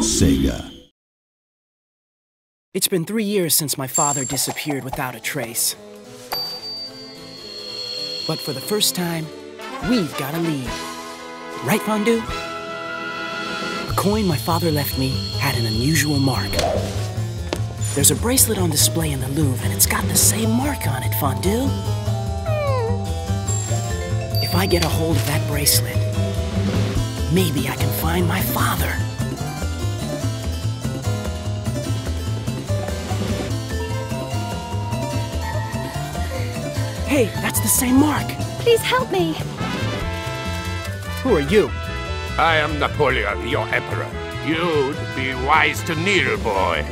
Sega. It's been three years since my father disappeared without a trace. But for the first time, we've got a lead. Right, Fondue? A coin my father left me had an unusual mark. There's a bracelet on display in the Louvre, and it's got the same mark on it, Fondue. If I get a hold of that bracelet, maybe I can find my father. Hey, that's the same mark. Please help me. Who are you? I am Napoleon, your emperor. You'd be wise to kneel, boy.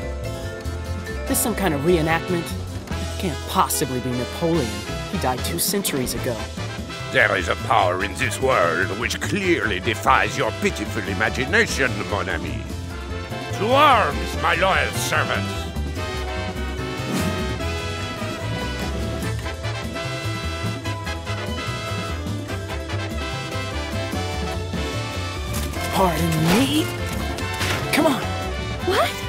This some kind of reenactment? It Can't possibly be Napoleon. He died two centuries ago. There is a power in this world which clearly defies your pitiful imagination, mon ami. To arms, my loyal servants! Pardon me? Come on. What?